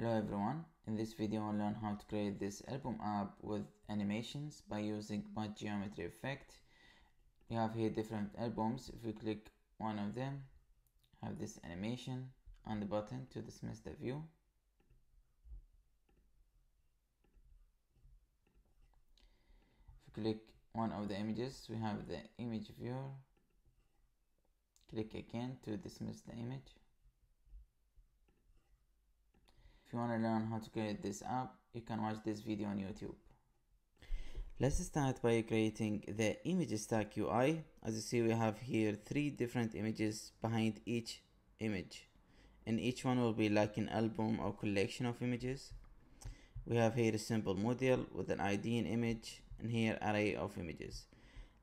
Hello everyone, in this video I'll learn how to create this album app with animations by using Matched Geometry Effect. We have here different albums, if we click one of them, have this animation on the button to dismiss the view. If we click one of the images, we have the image viewer. Click again to dismiss the image. If you want to learn how to create this app, you can watch this video on YouTube. Let's start by creating the image stack UI. As you see, we have here three different images behind each image. And each one will be like an album or collection of images. We have here a simple model with an ID and image and here array of images.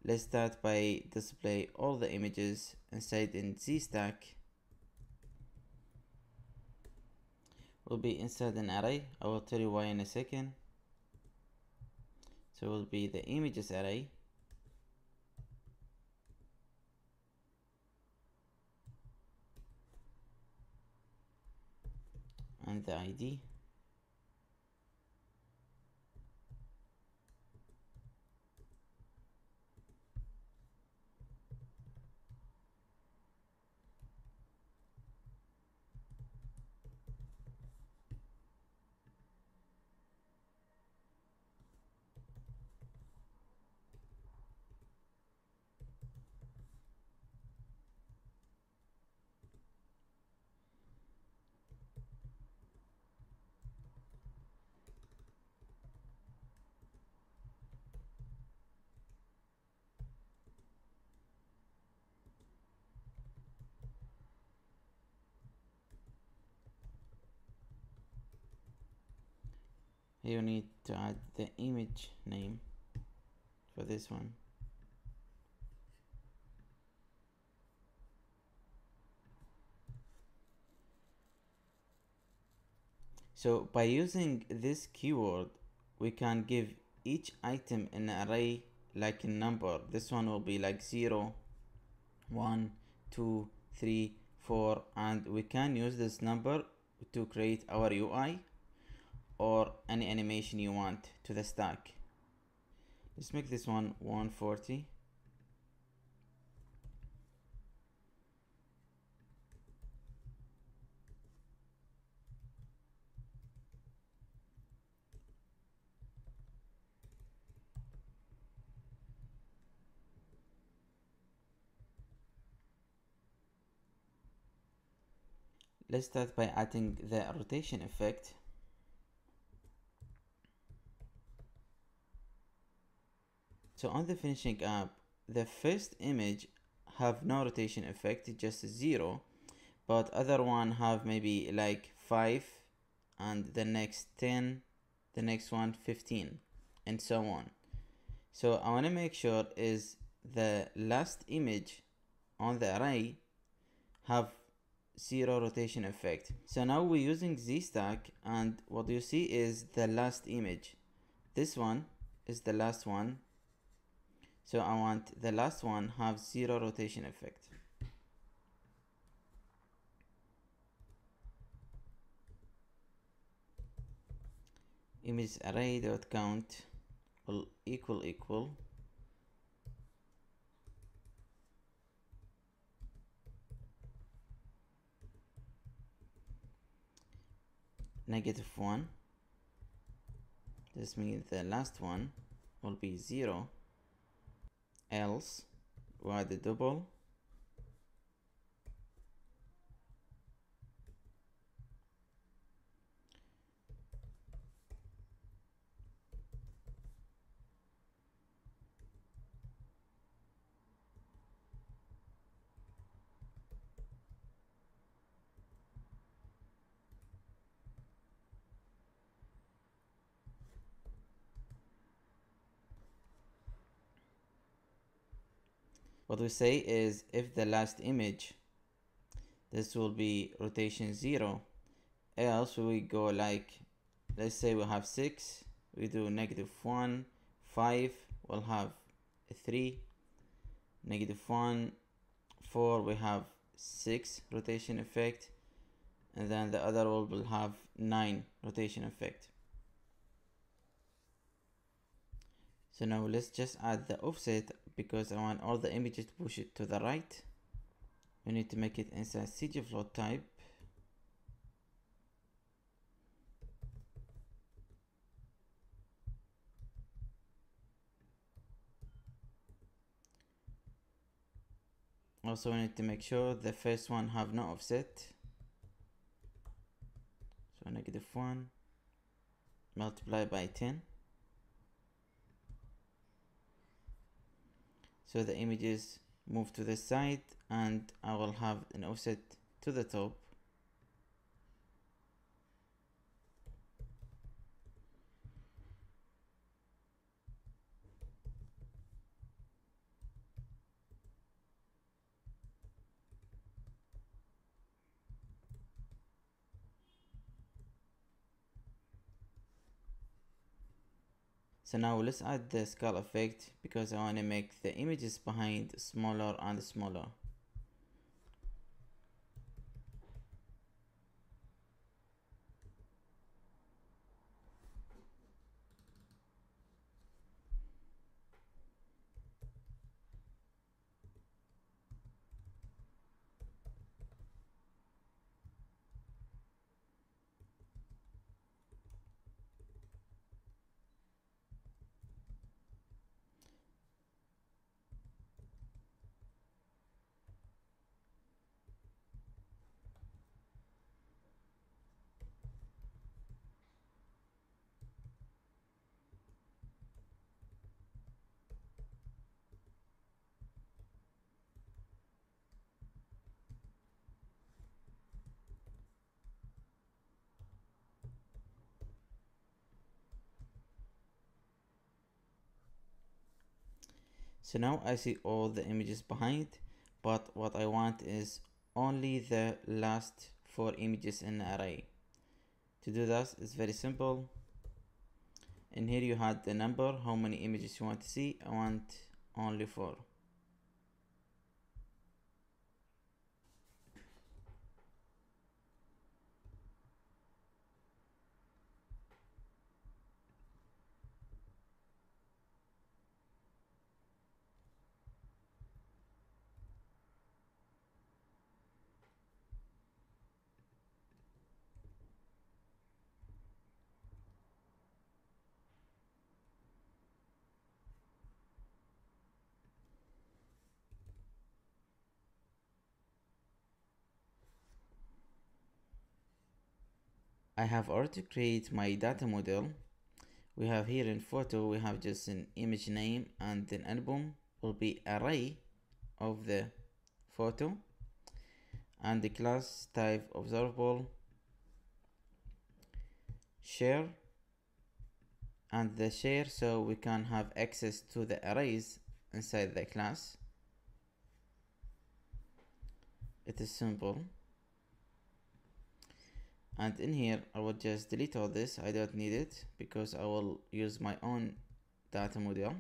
Let's start by display all the images inside in Z stack will be inside an array. I will tell you why in a second. So it will be the images array. And the ID. You need to add the image name for this one. So by using this keyword we can give each item an array like a number. This one will be like 0 1 2 3 4 and we can use this number to create our UI or any animation you want to the stack. Let's make this one 140. Let's start by adding the rotation effect So on the finishing up, the first image have no rotation effect, just zero, but other one have maybe like five, and the next 10, the next one 15, and so on. So I want to make sure is the last image on the array have zero rotation effect. So now we're using Z stack and what you see is the last image. This one is the last one so I want the last one have zero rotation effect. Image array dot count will equal equal negative one. This means the last one will be zero else? Y the double what we say is if the last image this will be rotation 0 else we go like let's say we have 6 we do negative 1 5 we'll have 3 negative 1 4 we have 6 rotation effect and then the other one will have 9 rotation effect. So now let's just add the offset because I want all the images to push it to the right. We need to make it inside CGFloat type. Also we need to make sure the first one have no offset. So negative 1 multiply by 10 so the images move to the side and I will have an offset to the top So now let's add the scale effect because I want to make the images behind smaller and smaller. So now I see all the images behind but what I want is only the last four images in the array. To do that it's very simple. And here you had the number how many images you want to see. I want only four I have already created my data model. We have here in photo we have just an image name and an album will be array of the photo and the class type observable share and the share so we can have access to the arrays inside the class. It is simple and in here I will just delete all this. I don't need it because I will use my own data model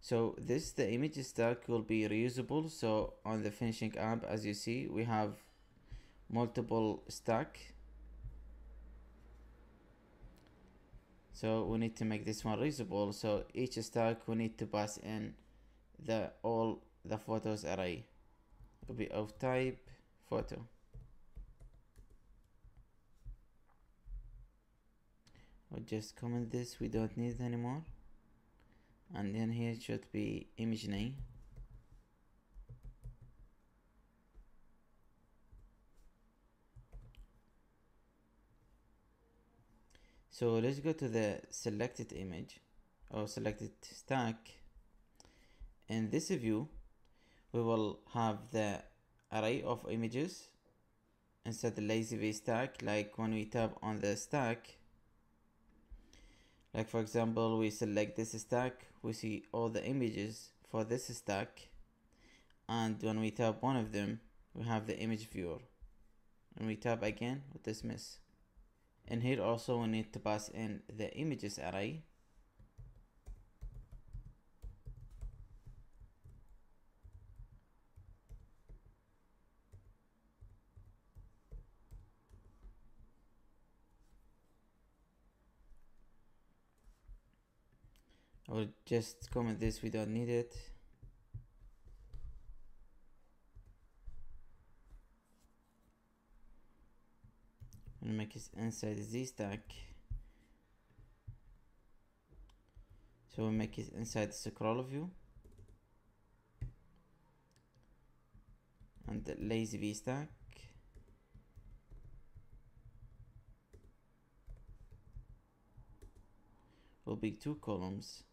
so this the image stack will be reusable. So on the finishing app as you see we have multiple stack so we need to make this one reusable. So each stack we need to pass in the all the photos array. It will be of type photo. We'll just comment this we don't need anymore. And then here should be image name so let's go to the selected image or selected stack. In this view we will have the array of images instead the lazy v stack like when we tap on the stack. Like for example we select this stack we see all the images for this stack and when we tap one of them we have the image viewer. And we tap again we dismiss and here also we need to pass in the images array I will just comment this we don't need it. And make it inside the Z stack so we make it inside the scroll view and the lazy V stack will be two columns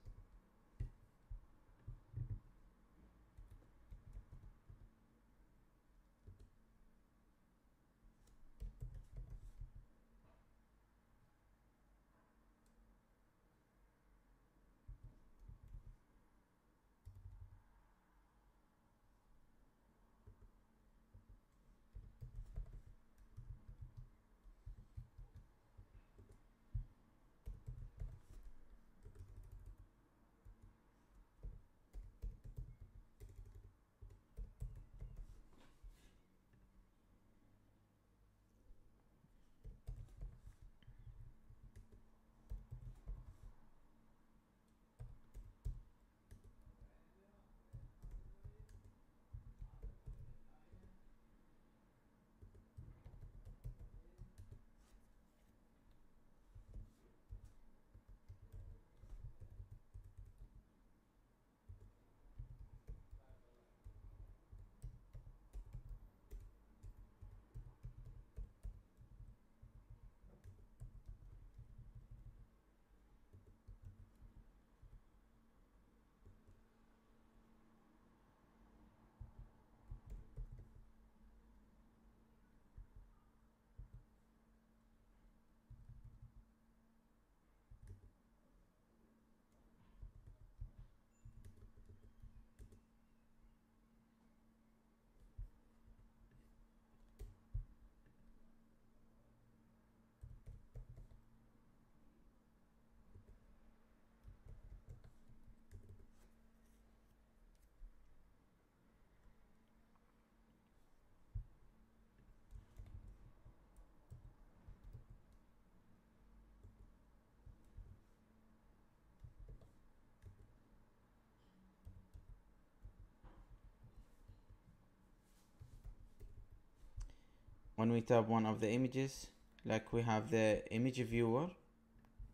when we tap one of the images like we have the image viewer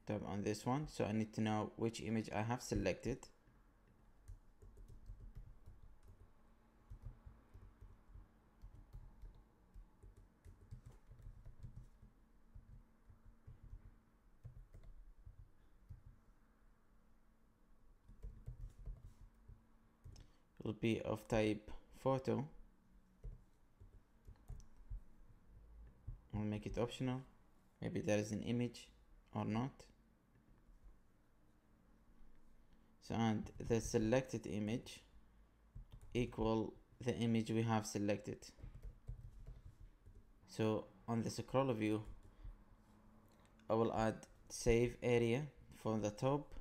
tap on this one. So I need to know which image I have selected. It will be of type photo Make it optional. Maybe there is an image or not. So and the selected image equal the image we have selected. So on the scroll view I will add safe area for the top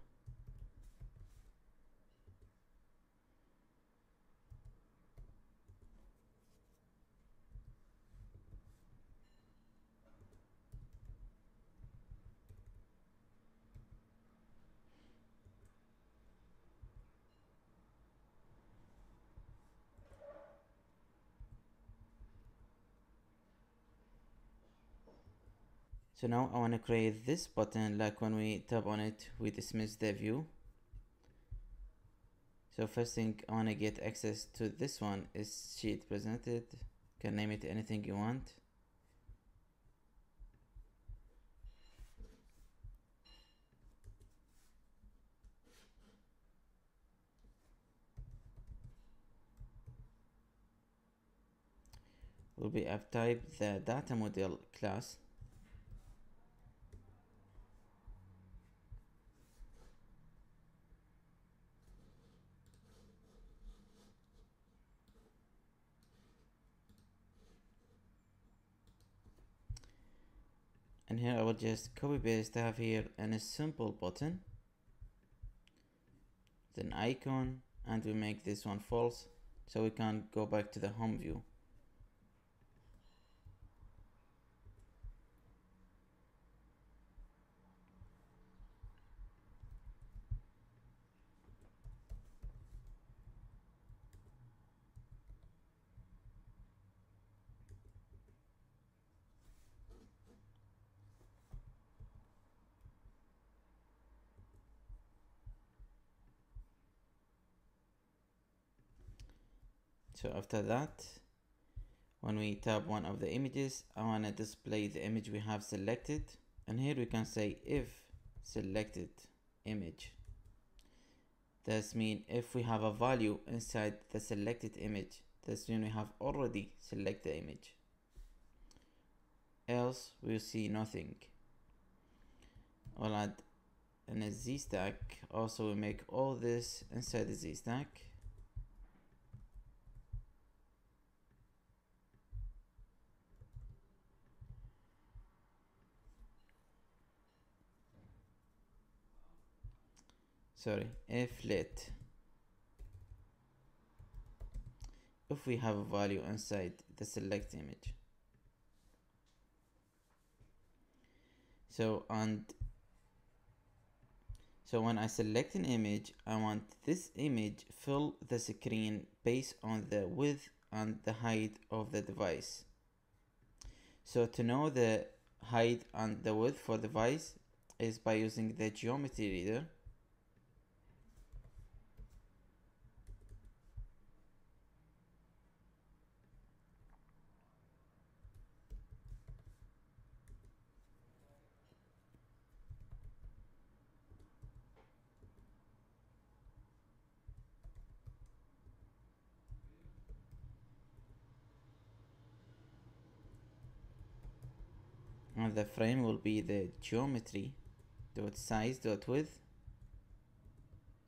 so now I want to create this button like when we tap on it we dismiss the view. So first thing I want to get access to this one is sheet presented. Can name it anything you want. Will be F type the data model class here I will just copy paste have here and a simple button then icon and we make this one false so we can go back to the home view so after that when we tap one of the images I want to display the image we have selected. And here we can say if selected image. This mean if we have a value inside the selected image this mean we have already selected the image. Else we'll see nothing. I'll add in a z stack. Also we make all this inside the z stack sorry if let if we have a value inside the select image. So and so when I select an image I want this image fill the screen based on the width and the height of the device. So to know the height and the width for the device is by using the geometry reader the frame will be the geometry dot size dot width.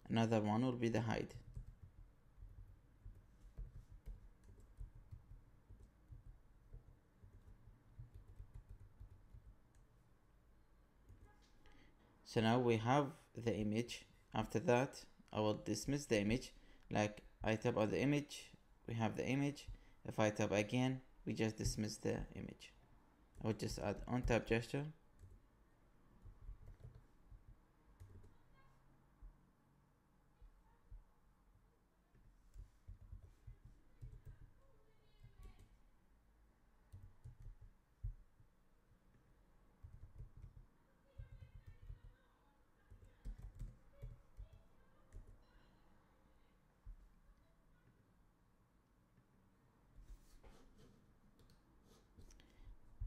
Another one will be the height. So now we have the image. After that I will dismiss the image. Like I tap on the image we have the image. If I tap again we just dismiss the image I would uh, just add on tap gesture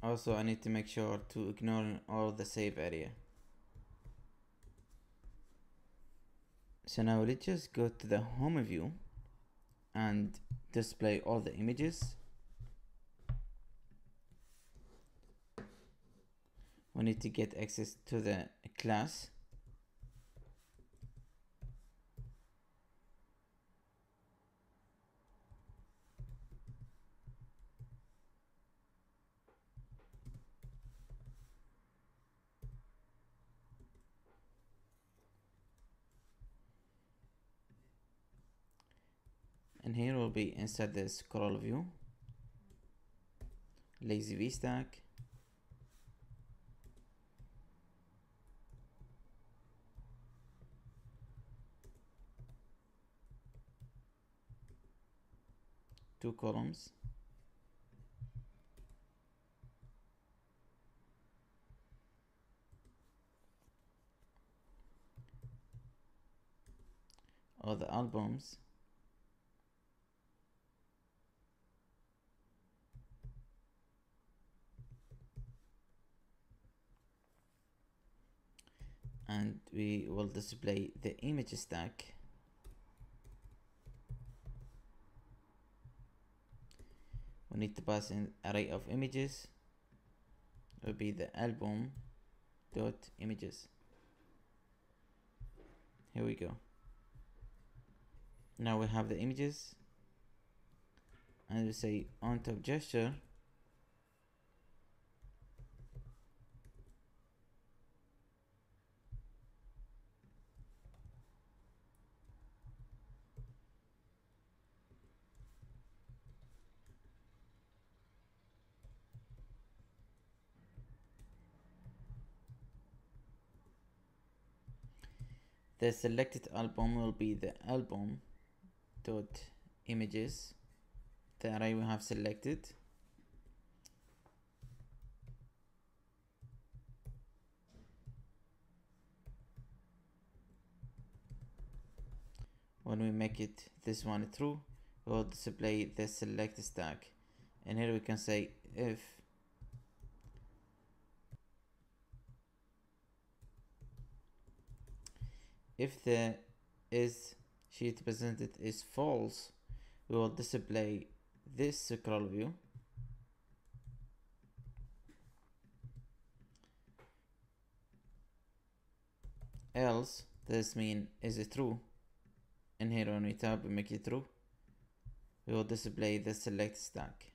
also I need to make sure to ignore all the safe area. So now let's just go to the home view and display all the images. We need to get access to the class and here will be inside the scroll view. Lazy vstack two columns. All the albums and we will display the image stack. We need to pass an array of images. It will be the album dot images. Here we go. Now we have the images. And we say on top gesture the selected album will be the album dot images the array we have selected. When we make it this one true we will display the select stack. And here we can say if if the is sheet presented is false we will display this scroll view. Else this mean is it true? And here when we tab we make it true. We will display the select stack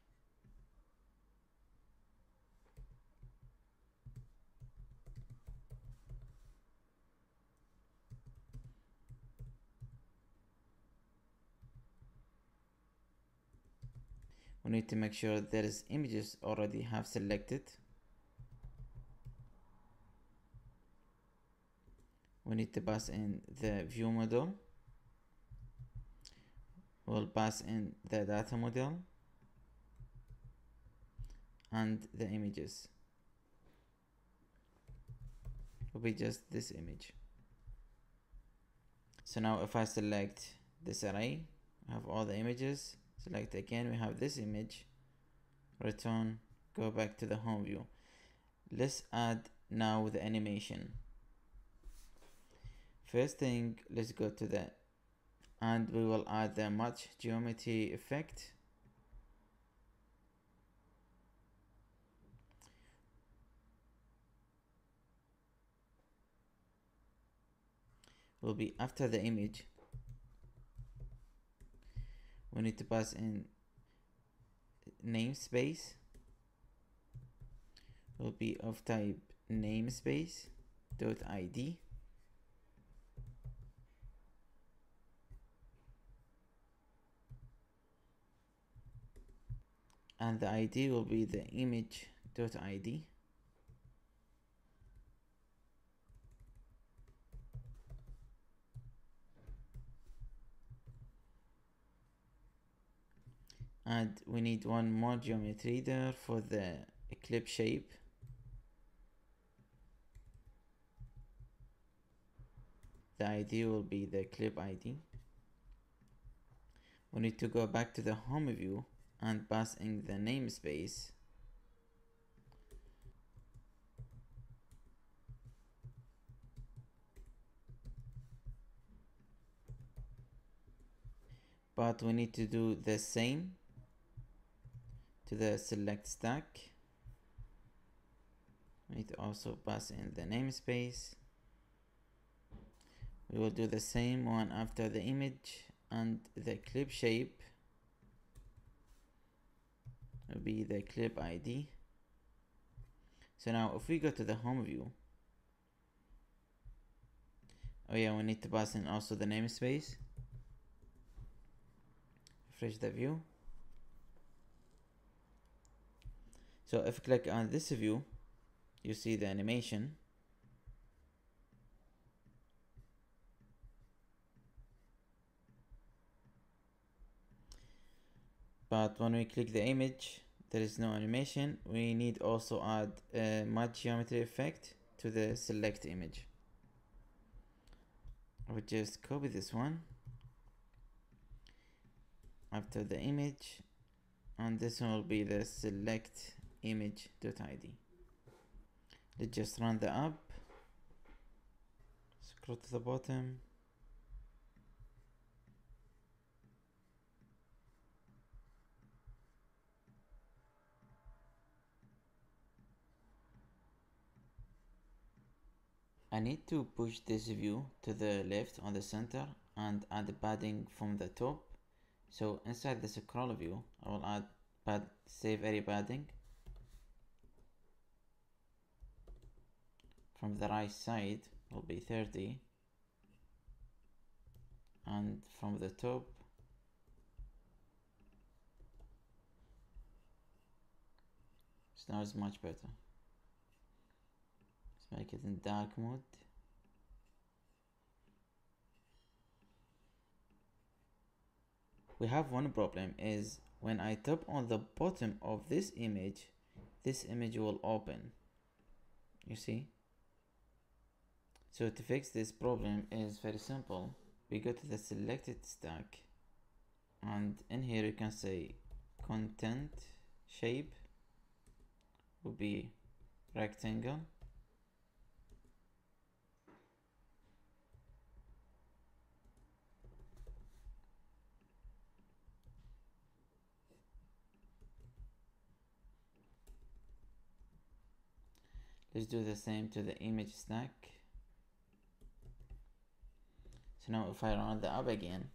need to make sure there is images already have selected. We need to pass in the view model. We'll pass in the data model and the images. Will be just this image. So now if I select this array I have all the images select again we have this image. Return. Go back to the home view. Let's add now the animation. First thing let's go to the and we will add the match geometry effect. Will be after the image we need to pass in namespace. Will be of type namespace dot id and the id will be the image dot id and we need one more geometry there for the clip shape. The id will be the clip id we need to go back to the home view and pass in the namespace. But we need to do the same to the select stack. We need to also pass in the namespace. We will do the same one after the image and the clip shape. Will be the clip ID so now if we go to the home view. Oh yeah we need to pass in also the namespace. Refresh the view so if you click on this view you see the animation. But when we click the image there is no animation. We need also add a match geometry effect to the select image. I would just copy this one. After the image and this one will be the select image.id let's just run the app. Scroll to the bottom. I need to push this view to the left on the center and add padding from the top. So inside the scroll view I will add pad safe area padding from the right side will be 30 and from the top now it's much better. Let's make it in dark mode. We have one problem is when I tap on the bottom of this image this image will open. You see so to fix this problem is very simple. We go to the selected stack and in here you can say content shape will be rectangle. Let's do the same to the image stack so now if I run the app again.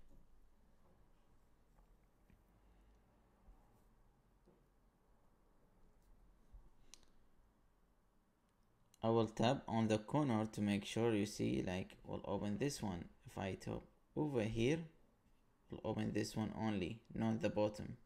I will tap on the corner to make sure you see like we'll open this one. If I tap over here we'll open this one only not the bottom